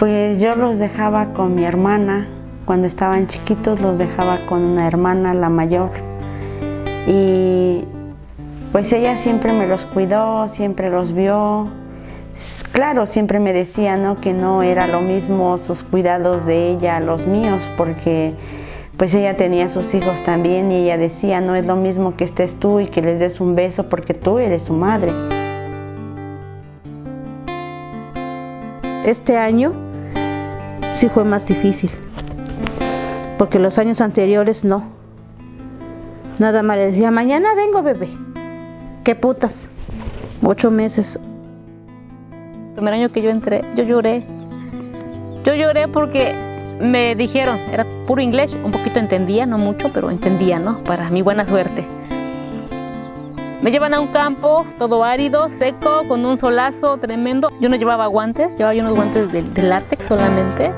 Pues yo los dejaba con mi hermana, cuando estaban chiquitos los dejaba con una hermana, la mayor. Y pues ella siempre me los cuidó, siempre los vio. Claro, siempre me decía ¿no? que no era lo mismo sus cuidados de ella los míos, porque pues ella tenía sus hijos también y ella decía, no es lo mismo que estés tú y que les des un beso porque tú eres su madre. Este año sí fue más difícil, porque los años anteriores no. Nada más le decía, mañana vengo bebé. ¿Qué putas? Ocho meses. El primer año que yo entré, yo lloré. Yo lloré porque me dijeron, era puro inglés, un poquito entendía, no mucho, pero entendía, ¿no? Para mi buena suerte. Me llevan a un campo todo árido, seco, con un solazo tremendo. Yo no llevaba guantes, llevaba unos guantes de, de látex solamente.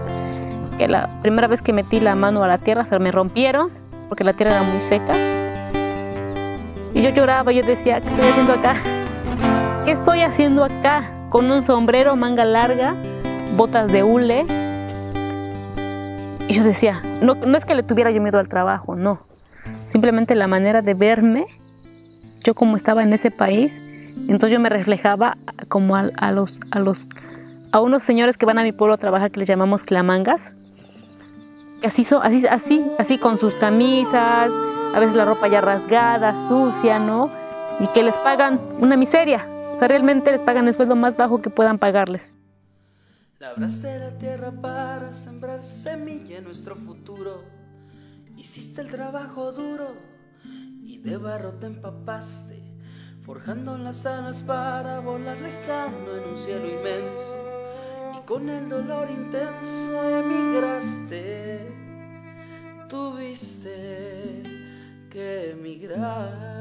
Que la primera vez que metí la mano a la tierra se me rompieron porque la tierra era muy seca. Y yo lloraba, yo decía, ¿qué estoy haciendo acá? ¿Qué estoy haciendo acá? Con un sombrero, manga larga, botas de hule. Y yo decía, no, no es que le tuviera yo miedo al trabajo, no. Simplemente la manera de verme yo como estaba en ese país, entonces yo me reflejaba como a, los, a, los, a unos señores que van a mi pueblo a trabajar que les llamamos clamangas, así, so, así, así, así con sus camisas, a veces la ropa ya rasgada, sucia, ¿no? Y que les pagan una miseria, o sea, realmente les pagan el sueldo más bajo que puedan pagarles. Labraste la tierra para sembrar semilla en nuestro futuro, hiciste el trabajo duro y de barro te empapaste, forjando las alas para volar lejano en un cielo inmenso. Y con el dolor intenso emigraste, tuviste que emigrar.